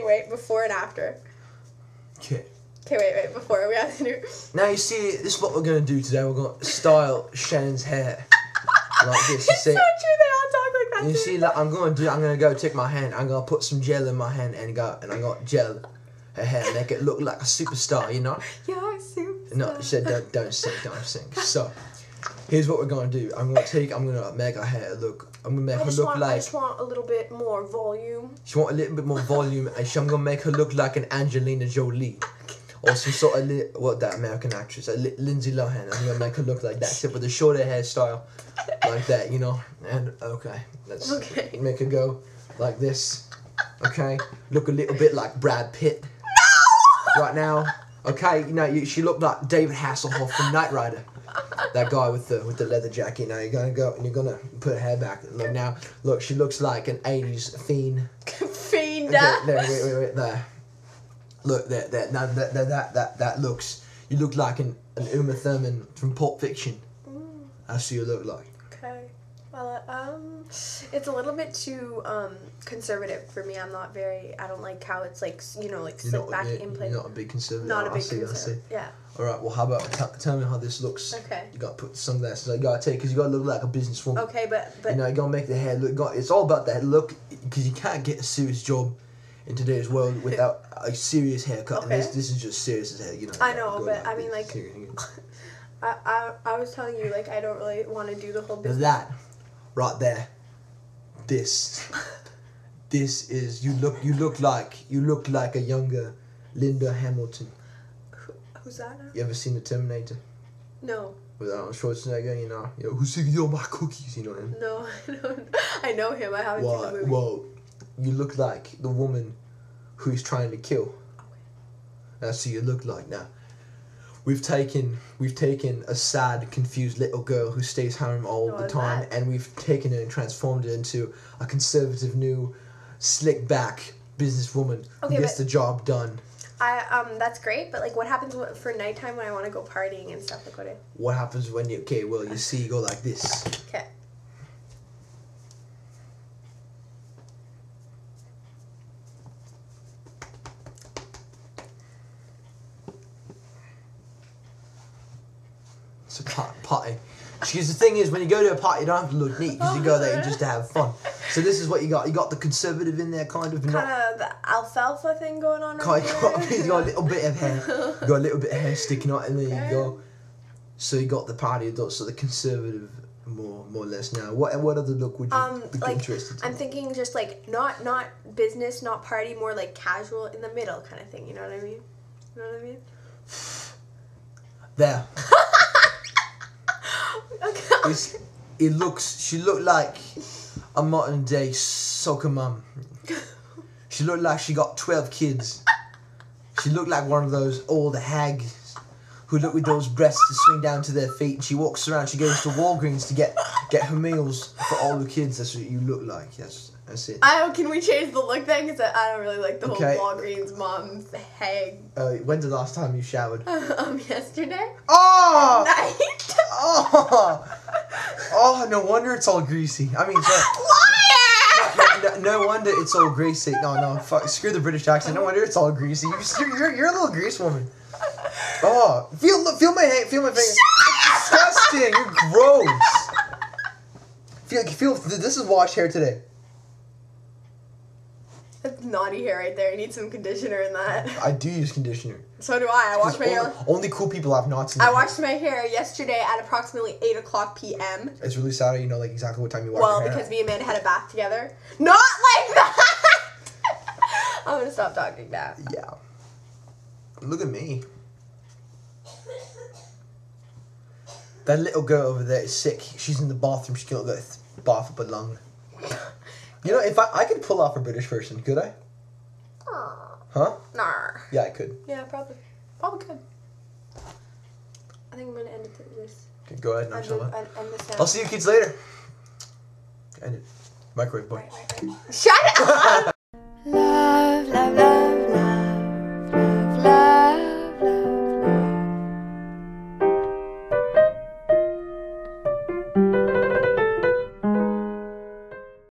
Wait. Before and after. Okay. Okay, wait, wait. Before we have to do. Now you see, this is what we're gonna do today. We're gonna style Shannon's hair like this. You it's see, so true. They all talk like that. you too. see, like I'm gonna do. I'm gonna go take my hand. I'm gonna put some gel in my hand and go and I got gel her hair, make it look like a superstar. You know. You're super. No, she said don't don't sing, don't sing. So, here's what we're gonna do. I'm gonna take. I'm gonna make her hair look. I'm gonna make I her just look want. I just want a little bit more volume. She want a little bit more volume, and she, I'm gonna make her look like an Angelina Jolie, or some sort of li- what that American actress, a li- Lindsay Lohan. I'm gonna make her look like that, except with a shorter hairstyle, like that, you know. And okay, let's Okay. make her go like this. Okay, look a little bit like Brad Pitt No! right now. Okay, you know, you, she looked like David Hasselhoff from Knight Rider. That guy with the with the leather jacket. Now you're gonna go and you're gonna put her hair back. Look now, look, she looks like an '80s fiend. Fiend. There, there, wait, wait, wait, there. Look, there, there, now that, that, that, that, that looks. You look like an, an Uma Thurman from Pulp Fiction. Mm, That's who you look like. Okay. Well, um, it's a little bit too um conservative for me. I'm not very. I don't like how it's like you know like You're slick back you're, in you're place. not a big conservative. Not a big see, I see. conservative. Yeah. All right. Well, how about t- tell me how this looks? Okay. You gotta put the sunglasses. on. You gotta take because you gotta look like a businesswoman. Okay, but but You know, you gotta make the hair look. got- It's all about that look because you can't get a serious job in today's world without a serious haircut. And this, this is just serious as hell. You know. I know, but I mean, like- Serious, you know. I, I I was telling you like I don't really want to do the whole business. that, right there, this, this is you look you look like you look like a younger Linda Hamilton. Who, who's that? Now? You ever seen the Terminator No, with Arnold Schwarzenegger? You know, you know who's taking all my cookies? You know him. no, I don't. I know him. I haven't seen the movie. well, you look like the woman who he's trying to kill. Okay. That's who you look like now. We've taken we've taken a sad, confused little girl who stays home all Oh, the time, that- and we've taken her and transformed her into a conservative, new, slick back businesswoman Okay, who gets the job done. I um that's great, but like what happens for nighttime when I want to go partying and stuff? Like what? What happens when you okay? Well, you see, you go like this. Okay. It's a potty. Because the thing is, when you go to a party, you don't have to look neat because you go there just to have fun. So this is what you got. You got the conservative in there, kind of. Not, Kind of the alfalfa thing going on Kind of got, you got a little bit of hair. You got a little bit of hair sticking out, and there you go. So you got the party adults, so the conservative, more more or less. Now, what what other look would you Um, be like, interested in? I'm thinking just like not not business, not party, more like casual in the middle kind of thing. You know what I mean? You know what I mean? There. it's, it looks. She looked like a modern day soccer mum. She looked like she got twelve kids. She looked like one of those old hags who look with those breasts to swing down to their feet. And she walks around. She goes to Walgreens to get get her meals for all the kids. That's what you look like. Yes, that's it. I don't, can we change the look then? Because I, I don't really like the Okay. whole Walgreens mom's hag. Uh, when's the last time you showered? um, yesterday Oh! night. Oh! Oh! No wonder it's all greasy. I mean, Liar! no, no, wonder it's all greasy. No, no, fuck, screw the British accent. No wonder it's all greasy. You're, you're, you're a little grease woman. Oh, feel feel my hand, feel my finger. Disgusting. You're gross. Feel feel. This is washed hair today. Naughty hair right there. You need some conditioner in that. I do use conditioner. So do I. I wash my only, hair. only cool people have knots. In I their hair. washed my hair yesterday at approximately eight o'clock p.m. It's really sad. You know, like exactly what time you wash Well, your hair. Well, because me and Amanda had a bath together. Not like that. I'm gonna stop talking now. Yeah. Look at me. That little girl over there is sick. She's in the bathroom. She can't go bath up alone. You know, if I, I could pull off a British person, could I? Huh? Nah. Yeah, I could. Yeah, probably. Probably could. I think I'm gonna end it to this. Okay, go ahead and End, shut the- up. end, end this now. I'll see you kids later. End it. Microwave boy. Right, right, right. Shut up!